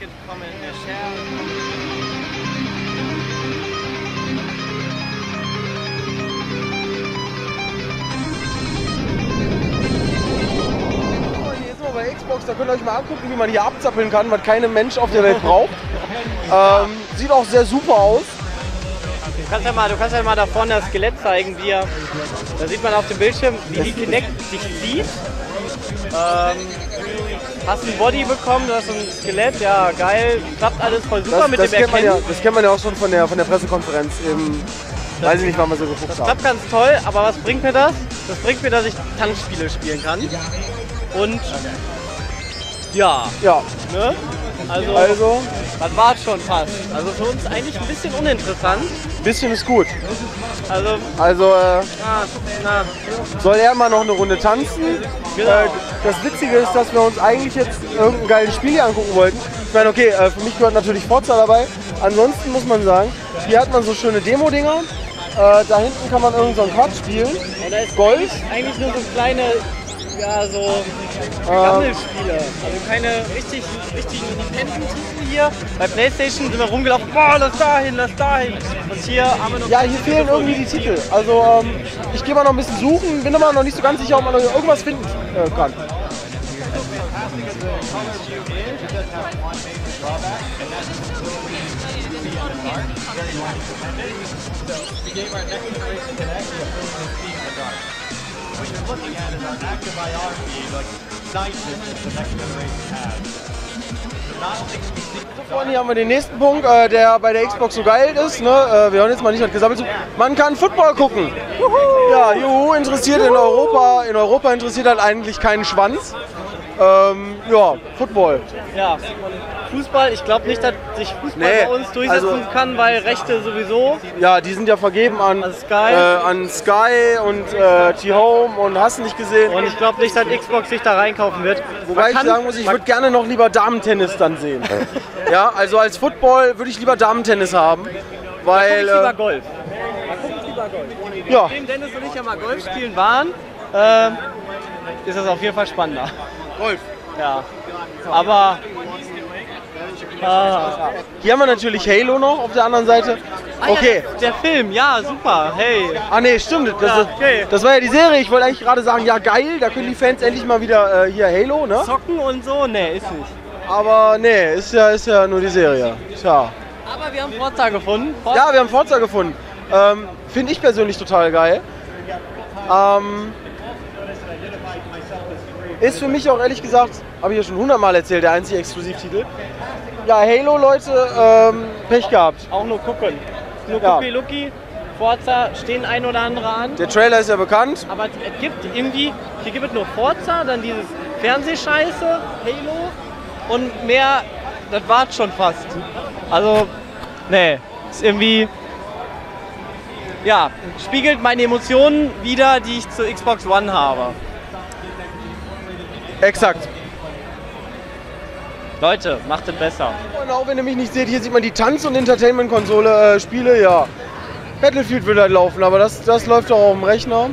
in the chat. Hier ist mal bei Xbox, da könnt ihr euch mal angucken, wie man hier abzappeln kann, was kein Mensch auf der Welt braucht. Ähm, sieht auch sehr super aus. Du kannst ja mal, du kannst ja mal da vorne das Skelett zeigen, wie er, da sieht man auf dem Bildschirm, wie die Kinect sich zieht. Ähm, hast ein Body bekommen, du hast ein Skelett, ja geil, klappt alles voll super Das, mit das, dem man ja, Erkennen. das kennt man ja auch schon von der, von der Pressekonferenz. Im, weiß ich nicht, wann wir so geguckt Das haben. klappt ganz toll, aber was bringt mir das? Das bringt mir, dass ich Tanzspiele spielen kann. Und ja, Ja, ne? Also, also, das war schon fast. Also für uns eigentlich ein bisschen uninteressant. ein bisschen ist gut. Also, Also, äh, ah, na, soll er mal noch eine Runde tanzen? Genau. Äh, das Witzige ist, dass wir uns eigentlich jetzt irgendein geiles Spiel hier angucken wollten. Ich meine, okay, äh, für mich gehört natürlich Forza dabei. Ansonsten muss man sagen, hier hat man so schöne Demo-Dinger. Äh, da hinten kann man irgend so Quatsch spielen. Ja, Golf? Eigentlich nur so kleine, ja, so Ähm, Sammelspiele. Also keine richtig, richtigen Nintendo-Titel hier. Bei Playstation sind wir rumgelaufen, boah, lass dahin, lass dahin. Und hier haben wir noch. Ja, hier fehlen irgendwie die Titel. Also ähm, ich gehe mal noch ein bisschen suchen, bin aber noch nicht so ganz sicher, ob man noch irgendwas finden äh, kann. So, Freunde, hier haben wir den nächsten Punkt, äh, der bei der Xbox so geil ist. Ne? Äh, wir hören jetzt mal nicht, was gesammelt wird. Man kann Football gucken. Ja, juhu, interessiert in Europa. In Europa interessiert halt eigentlich keinen Schwanz. Ähm, ja, Football. Ja, Fußball, ich glaube nicht, dass sich Fußball Nee, bei uns durchsetzen also- kann, weil Rechte sowieso. Ja, die sind ja vergeben an, An Sky. Äh, an Sky und äh, T-Home und hast du nicht gesehen. Und ich glaube nicht, dass Xbox sich da reinkaufen wird. Wobei Man ich kann- sagen muss, ich würde gerne noch lieber Damentennis dann sehen. ja, also als Football würde ich lieber Damentennis haben. Weil, ich lieber äh, Golf. Da ich lieber Golf. ja, Nachdem Dennis und ich ja mal Golf spielen waren, ähm, ist das auf jeden Fall spannender. Golf. Ja. Aber. Ah. Hier haben wir natürlich Halo noch auf der anderen Seite. Ah, Okay. Ja, der Film, ja, super. Hey. Ah nee, stimmt. Das, Ja, okay. das war ja die Serie. Ich wollte eigentlich gerade sagen, ja geil, da können die Fans endlich mal wieder äh, hier Halo, ne? Zocken und so? Nee, ist nicht. Aber nee, ist ja, ist ja nur die Serie. Tja. Aber wir haben Forza gefunden. Forza Ja, wir haben Forza gefunden. Ähm, Finde ich persönlich total geil. Ähm, ist für mich auch ehrlich gesagt, habe ich ja schon hundertmal erzählt, der einzige Exklusivtitel. Ja, Halo, Leute, ähm, Pech gehabt. Auch nur gucken. Nur Ja. Cookie Lucky. Forza stehen ein oder andere an. Der Trailer ist ja bekannt. Aber es gibt irgendwie, hier gibt es nur Forza, dann dieses Fernsehscheiße, Halo und mehr, das war's schon fast. Also, nee, ist irgendwie, ja, spiegelt meine Emotionen wieder, die ich zur Xbox One habe. Exakt. Leute, macht es besser. Und auch wenn ihr mich nicht seht, hier sieht man die Tanz- und Entertainment-Konsole äh, Spiele, ja. Battlefield wird halt laufen, aber das, das läuft auch auf dem Rechner.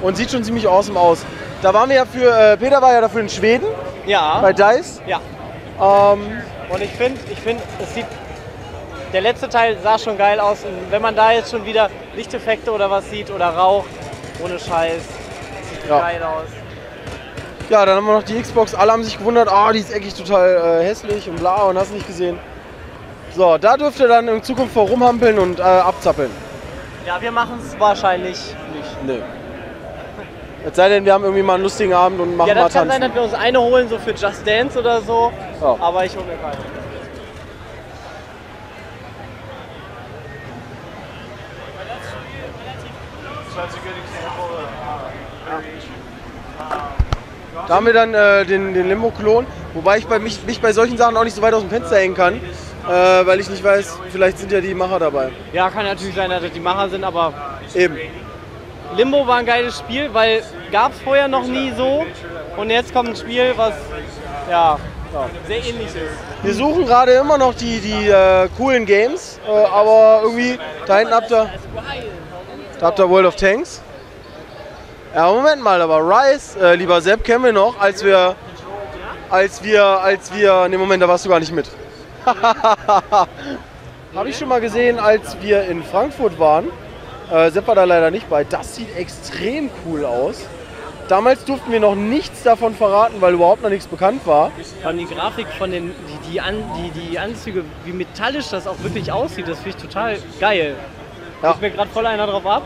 Und sieht schon ziemlich awesome aus. Da waren wir ja für, äh, Peter war ja dafür in Schweden, Ja, bei DICE. ja. Ähm, Und ich finde, ich find, es sieht. Der letzte Teil sah schon geil aus. Und wenn man da jetzt schon wieder Lichteffekte oder was sieht oder Rauch, ohne Scheiß, sieht Ja. geil aus. Ja, dann haben wir noch die Xbox. Alle haben sich gewundert, ah, die ist eigentlich total äh, hässlich und bla und hast nicht gesehen. So, da dürft ihr dann in Zukunft vor rumhampeln und äh, abzappeln. Ja, wir machen es wahrscheinlich nicht. Nö. Es sei denn, wir haben irgendwie mal einen lustigen Abend und machen Ja, mal das kann tanzen. sein, dass wir uns eine holen, so für Just Dance oder so. Ja. Aber ich hole mir keine. Da haben wir dann äh, den, den Limbo-Klon, wobei ich bei mich, mich bei solchen Sachen auch nicht so weit aus dem Fenster hängen kann, äh, weil ich nicht weiß, vielleicht sind ja die Macher dabei. Ja, kann natürlich sein, dass das die Macher sind, aber Eben. Limbo war ein geiles Spiel, weil gab es vorher noch nie so. Und jetzt kommt ein Spiel, was ja, sehr ähnlich ist. Wir suchen gerade immer noch die, die äh, coolen Games, äh, aber irgendwie, da hinten habt ihr, da habt ihr World of Tanks. Ja, Moment mal, aber Rise, äh, lieber Sepp, kennen wir noch, als wir als wir, als wir, ne Moment, da warst du gar nicht mit. Habe ich schon mal gesehen, als wir in Frankfurt waren. Äh, Sepp war da leider nicht bei. Das sieht extrem cool aus. Damals durften wir noch nichts davon verraten, weil überhaupt noch nichts bekannt war. Allem die Grafik von den, die, die, An, die, die Anzüge, wie metallisch das auch wirklich aussieht, das finde ich total geil. Ja. Gibt mir gerade voll einer drauf ab.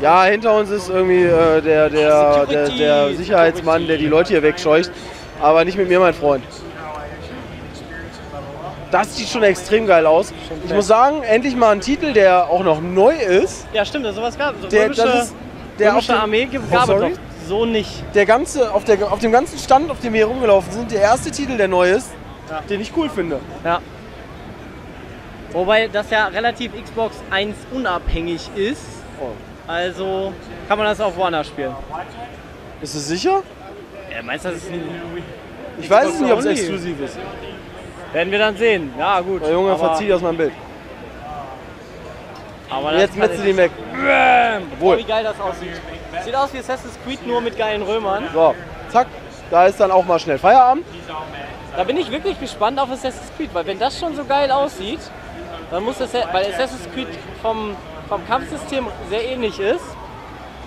Ja, hinter uns ist irgendwie äh, der, der, der, der Sicherheitsmann, der die Leute hier wegscheucht. Aber nicht mit mir, mein Freund. Das sieht schon extrem geil aus. Ich muss sagen, endlich mal ein Titel, der auch noch neu ist. Ja, stimmt, sowas gab. So Der, das ist, der, auf Armee Oh, gab es doch so nicht. der ganze, auf, der, auf dem ganzen Stand, auf dem wir hier rumgelaufen sind, der erste Titel, der neu ist, Ja. den ich cool finde. Ja. Wobei das ja relativ Xbox 1 unabhängig ist. Also kann man das auch woanders spielen. Ist es sicher? Ja, meinst du, das ist ein, Ich weiß es nicht, ob es exklusiv ist. werden wir dann sehen. Ja, gut. Der Junge, verzieh aus meinem Bild. aber Jetzt metzt du den weg. Boah, wie geil das aussieht. Sieht aus wie Assassin's Creed nur mit geilen Römern. So, zack. Da ist dann auch mal schnell Feierabend. Da bin ich wirklich gespannt auf Assassin's Creed, weil wenn das schon so geil aussieht, dann muss das, weil Assassin's Creed vom, vom Kampfsystem sehr ähnlich ist,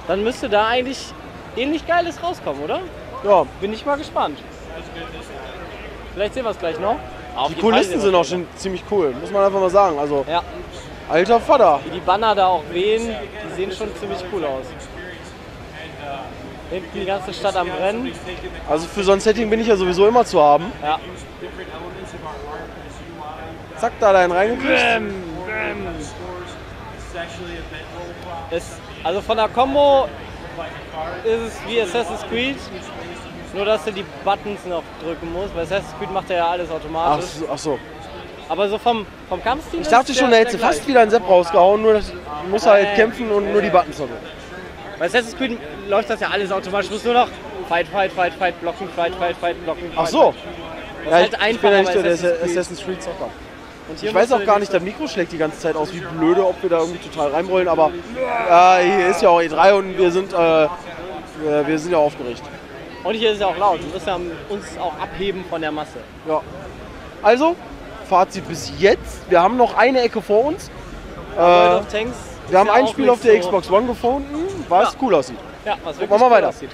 dann müsste da eigentlich ähnlich Geiles rauskommen, oder? Ja, Bin ich mal gespannt. Vielleicht sehen wir es gleich noch. Auf die Kulissen sind auch schon ziemlich cool, muss man einfach mal sagen. Also. Ja, alter Vater. wie die Banner da auch wehen, die sehen schon ziemlich cool aus. Hinten die ganze Stadt am Brennen. Also für so ein Setting bin ich ja sowieso immer zu haben. Ja. Zack, da rein reingekriegt. Es, also von der Combo ist es wie Assassin's Creed, nur dass du die Buttons noch drücken musst. Bei Assassin's Creed macht er ja alles Ach, automatisch. so- ach so. Aber so vom, vom Kampfstil Ich dachte schon, da hätte sie fast wieder einen Sepp rausgehauen, nur das muss halt Nee. kämpfen und nur die Buttons drücken. Bei Assassin's Creed läuft das ja alles automatisch. Du musst nur noch Fight, Fight, Fight, Fight, blocken, Fight, Fight, Fight, blocken. Ach Fight, so. Fight. Das Ja, ist halt ich, ich bin einfacher ja bei nicht der, der Assassin's Creed. Assassin's Creed Zocker. Ich weiß auch gar nicht, das Mikro schlägt die ganze Zeit aus, wie blöde, ob wir da irgendwie total reinrollen, aber ja, hier ist ja auch E3 und wir sind, äh, wir wir sind ja aufgeregt. Und hier ist es ja auch laut. Du wirst ja uns auch abheben von der Masse. Ja. Also, Fazit bis jetzt. Wir haben noch eine Ecke vor uns. World Äh, Tanks wir haben ja ein Spiel auf der so- Xbox One gefunden, was Ja. cool aussieht. Ja, was wirklich wir mal cool weiter. aussieht.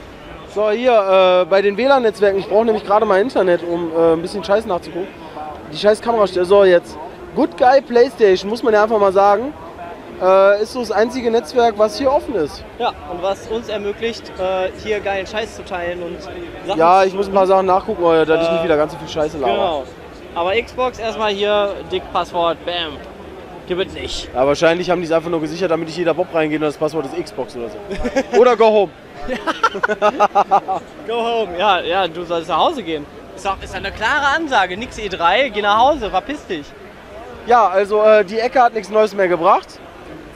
So, hier äh, bei den WLAN-Netzwerken, ich brauche nämlich gerade mal Internet, um äh, ein bisschen Scheiß nachzugucken. Die scheiß Kamerastelle. So, jetzt. Good Guy PlayStation, muss man ja einfach mal sagen, äh, ist so das einzige Netzwerk, was hier offen ist. Ja, und was uns ermöglicht, äh, hier geilen Scheiß zu teilen und Sachen Ja, ich muss ein paar Sachen nachgucken, dass ich Äh, nicht wieder ganz so viel Scheiße laber. Genau. Aber Xbox erstmal hier, dick Passwort, bam. Gibt es nicht. Ja, wahrscheinlich haben die es einfach nur gesichert, damit nicht jeder Bob reingeht und das Passwort ist Xbox oder so. oder Go Home. Go home. Ja, ja, du sollst nach Hause gehen. Ist doch ist eine klare Ansage. Nix E3, geh nach Hause, verpiss dich. Ja, also äh, die Ecke hat nichts Neues mehr gebracht.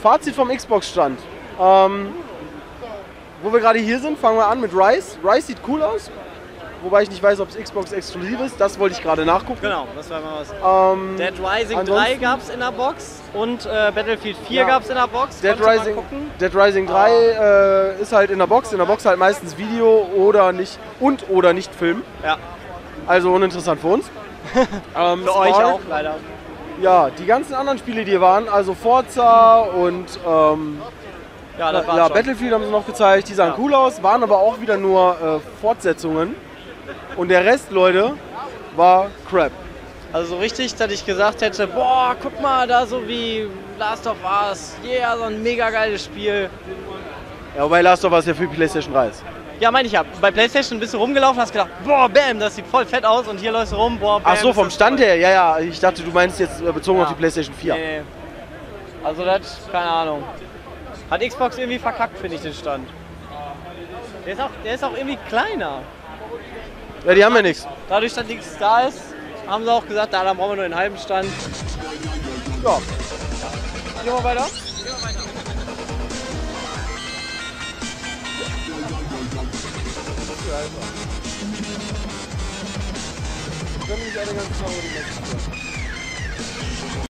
Fazit vom Xbox-Stand. Ähm, wo wir gerade hier sind, fangen wir an mit Rise. Rise sieht cool aus. Wobei ich nicht weiß, ob es Xbox exklusiv ist. Das wollte ich gerade nachgucken. Genau, das war mal was. Ähm, Dead Rising 3 ansonsten- gab's in der Box und äh, Battlefield 4 Ja. gab's in der Box. Dead Rising. Dead Rising 3 äh, ist halt in der Box. In der Box halt meistens Video oder nicht und oder nicht Film. Ja, Also uninteressant für uns. ähm, für euch auch leider. Ja, die ganzen anderen Spiele, die hier waren, also Forza und ähm, Ja, das ja. Battlefield haben sie noch gezeigt, die sahen Ja. cool aus, waren aber auch wieder nur äh, Fortsetzungen. Und der Rest, Leute, war Crap. Also so richtig, dass ich gesagt hätte, boah, guck mal, da so wie Last of Us, yeah, so ein mega geiles Spiel. Ja, wobei Last of Us ja für die PlayStation 3 ist. Ja, meine ich ja. Bei Playstation bist du rumgelaufen, hast gedacht, boah, bam, das sieht voll fett aus und hier läufst du rum, boah, bam. Ach so, vom Stand her, ja, ja. Ich dachte, du meinst jetzt äh, bezogen Ja. auf die PlayStation 4. Nee, nee. Also das, keine Ahnung. Hat Xbox irgendwie verkackt, finde ich, den Stand. Der ist, auch, der ist auch irgendwie kleiner. Ja, die haben ja nichts. Dadurch, dass nichts da ist, haben sie auch gesagt, da, dann brauchen wir nur einen halben Stand. Ja. Gehen wir weiter? Können mich alle ganz sauber die Menschen